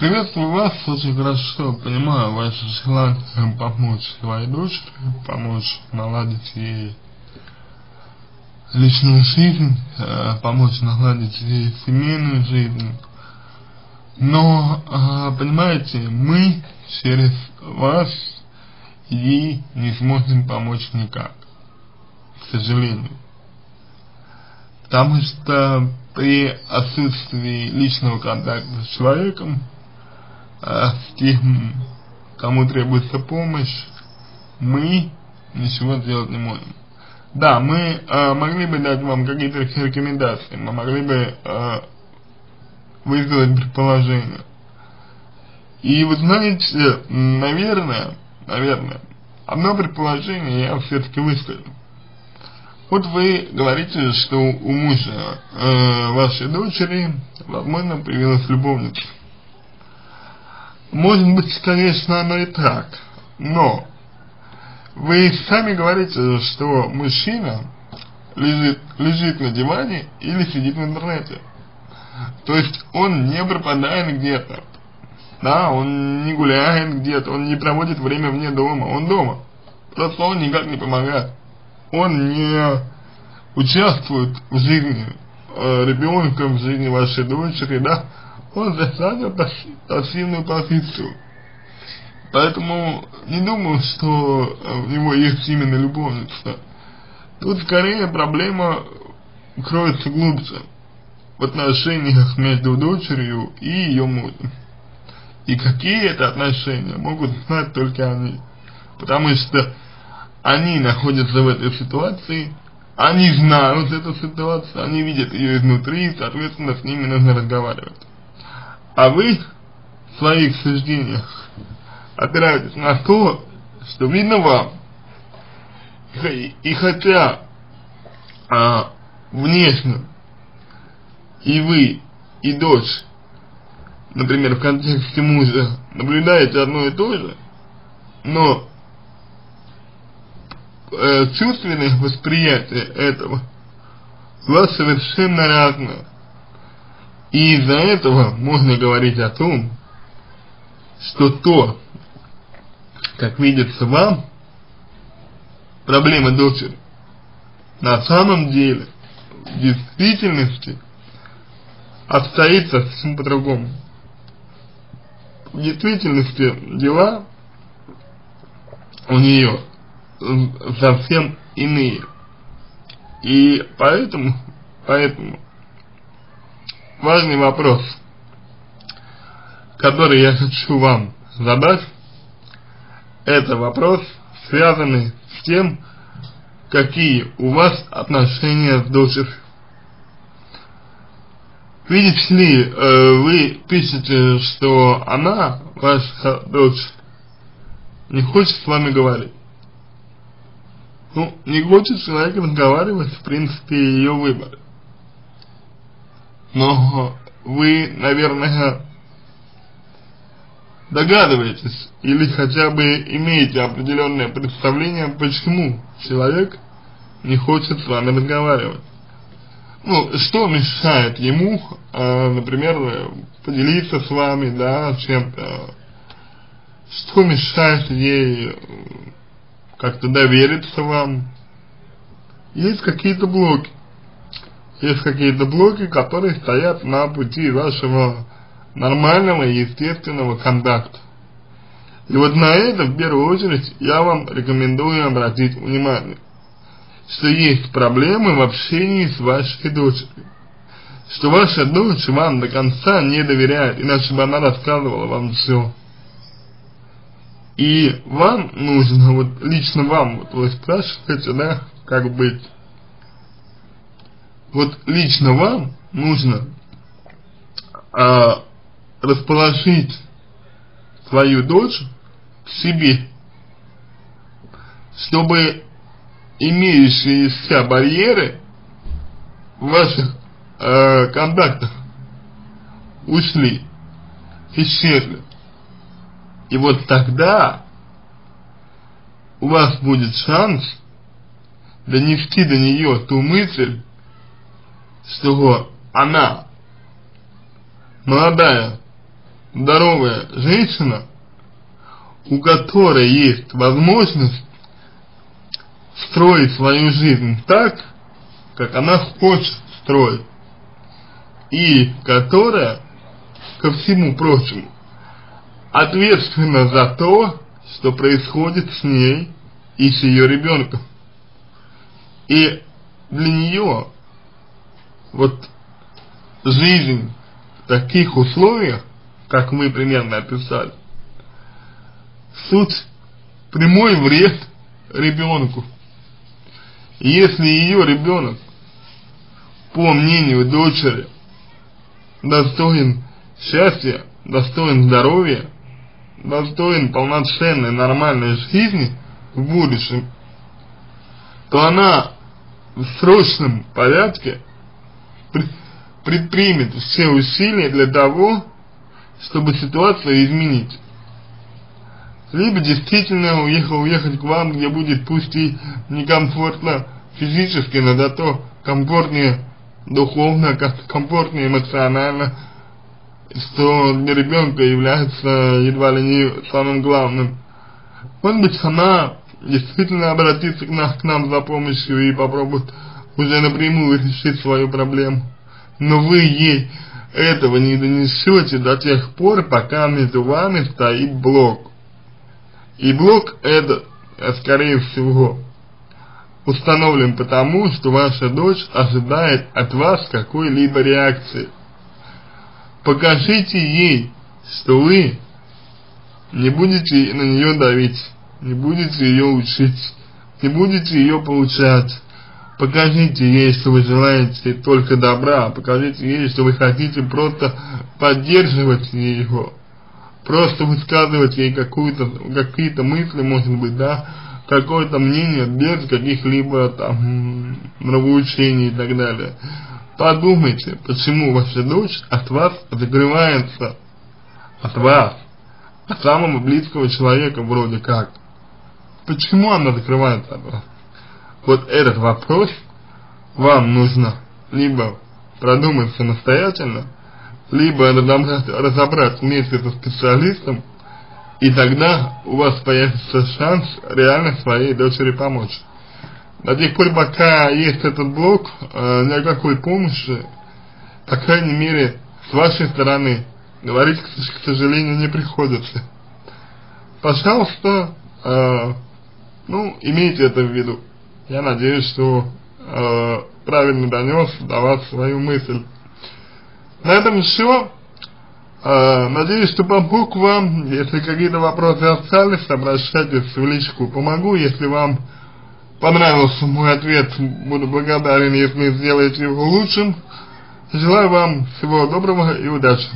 Приветствую вас, очень хорошо понимаю ваше желание помочь своей дочери, помочь наладить ей личную жизнь, э, помочь наладить ей семейную жизнь. Но, э, понимаете, мы через вас ей не сможем помочь никак, к сожалению. Потому что при отсутствии личного контакта с человеком, а тем, кому требуется помощь, мы ничего сделать не можем. Да, мы э, могли бы дать вам какие-то рекомендации, мы могли бы э, высказать предположение. И вы знаете, наверное, наверное, одно предположение я все-таки выскажу. Вот вы говорите, что у мужа э, вашей дочери, возможно, появилась любовница. Может быть, конечно, оно и так, но вы сами говорите, что мужчина лежит, лежит на диване или сидит в интернете. То есть он не пропадает где-то. Да, он не гуляет где-то, он не проводит время вне дома, он дома. Просто он никак не помогает. Он не участвует в жизни э, ребенка, в жизни вашей дочери, да, он занял пассивную позицию. Поэтому не думаю, что у него есть именно любовница. Тут скорее проблема кроется глубже в отношениях между дочерью и ее мужем. И какие это отношения могут знать только они. Потому что они находятся в этой ситуации, они знают эту ситуацию, они видят ее изнутри, соответственно, с ними нужно разговаривать. А вы в своих суждениях опираетесь на то, что видно вам. И, и хотя а, внешне и вы, и дочь, например, в контексте мужа, наблюдаете одно и то же, но э, чувственное восприятие этого у вас совершенно разное. И из-за этого можно говорить о том, что то, как видится вам, проблема дочери, на самом деле, в действительности, обстоит совсем по-другому. В действительности дела у нее совсем иные. И поэтому, поэтому важный вопрос, который я хочу вам задать, это вопрос, связанный с тем, какие у вас отношения с дочерью. Видите ли, э, вы пишете, что она, ваша дочь, не хочет с вами говорить. Ну, не хочет человек разговаривать, в принципе, ее выбор. Но вы, наверное, догадываетесь или хотя бы имеете определенное представление, почему человек не хочет с вами разговаривать. Ну, что мешает ему, э, например, поделиться с вами, да, чем-то, что мешает ей как-то довериться вам. Есть какие-то блоки. Есть какие-то блоки, которые стоят на пути вашего нормального и естественного контакта. И вот на это, в первую очередь, я вам рекомендую обратить внимание, что есть проблемы в общении с вашей дочерью. Что ваша дочь вам до конца не доверяет, иначе бы она рассказывала вам все. И вам нужно, вот лично вам, вот вы спрашиваете, да, как быть. Вот лично вам нужно а, расположить свою дочь к себе, чтобы имеющиеся барьеры в ваших э, контактах ушли, исчезли. И вот тогда у вас будет шанс донести до нее ту мысль, что она молодая здоровая женщина, у которой есть возможность строить свою жизнь так, как она хочет строить, и которая, ко всему прочему, ответственна за то, что происходит с ней и с ее ребенком. И для нее вот жизнь в таких условиях, как мы примерно описали, суть прямой вред ребенку. Если ее ребенок, по мнению дочери, достоин счастья, достоин здоровья, достоин полноценной нормальной жизни в будущем, то она в срочном порядке предпримет все усилия для того, чтобы ситуацию изменить. Либо действительно уехал уехать к вам, где будет пусть и некомфортно физически, но зато комфортнее духовно, комфортнее эмоционально, что для ребенка является едва ли не самым главным. Может быть, она действительно обратится к, нам, к нам за помощью и попробует уже напрямую решить свою проблему. Но вы ей этого не донесете до тех пор, пока между вами стоит блок. И блок этот, скорее всего, установлен потому, что ваша дочь ожидает от вас какой-либо реакции. Покажите ей, что вы не будете на нее давить, не будете ее учить, не будете ее получать. Покажите ей, что вы желаете только добра, покажите ей, что вы хотите просто поддерживать ее, просто высказывать ей какую-то какие-то мысли, может быть, да, какое-то мнение без каких-либо там нравоучений и так далее. Подумайте, почему ваша дочь от вас закрывается, от вас, от самого близкого человека вроде как. Почему она закрывается от вас? Вот этот вопрос вам нужно либо продумать самостоятельно, либо разобрать, разобрать вместе со специалистом, и тогда у вас появится шанс реально своей дочери помочь. До тех пор, пока есть этот блок, э, никакой помощи, по крайней мере, с вашей стороны, говорить, к, сожалению, не приходится. Пожалуйста, э, ну, имейте это в виду. Я надеюсь, что э, правильно донес до вас свою мысль. На этом все. Э, надеюсь, что помог вам. Если какие-то вопросы остались, обращайтесь в личку. Помогу, если вам понравился мой ответ, буду благодарен, если сделаете его лучшим. Желаю вам всего доброго и удачи.